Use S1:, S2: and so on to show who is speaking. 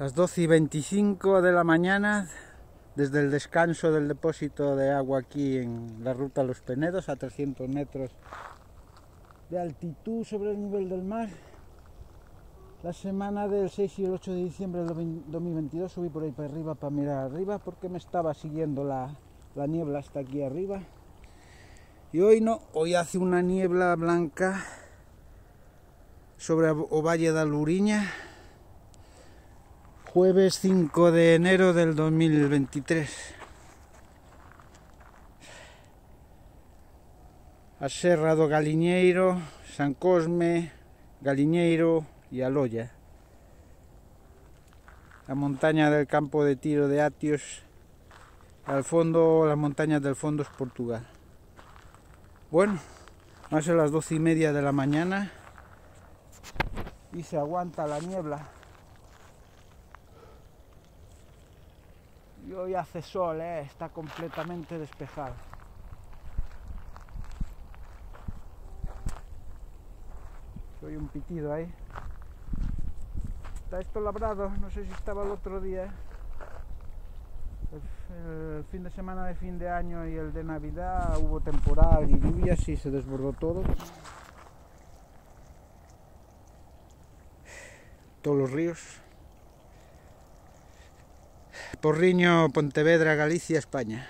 S1: Las 12 y 25 de la mañana, desde el descanso del depósito de agua aquí en la ruta Los Penedos, a 300 metros de altitud sobre el nivel del mar. La semana del 6 y el 8 de diciembre del 2022 subí por ahí para arriba para mirar arriba porque me estaba siguiendo la, la niebla hasta aquí arriba. Y hoy no, hoy hace una niebla blanca sobre o Valle de Luriña jueves 5 de enero del 2023. A Serra do Galiñeiro, San Cosme, Galiñeiro y Aloya. La montaña del campo de tiro de Atios. Al fondo, las montañas del fondo es Portugal. Bueno, más a las doce y media de la mañana y se aguanta la niebla. Y hoy hace sol, ¿eh? está completamente despejado. Soy un pitido ahí. Está esto labrado, no sé si estaba el otro día. El, el fin de semana de fin de año y el de Navidad hubo temporal y lluvias y se desbordó todo. Todos los ríos. Porriño, Pontevedra, Galicia, España.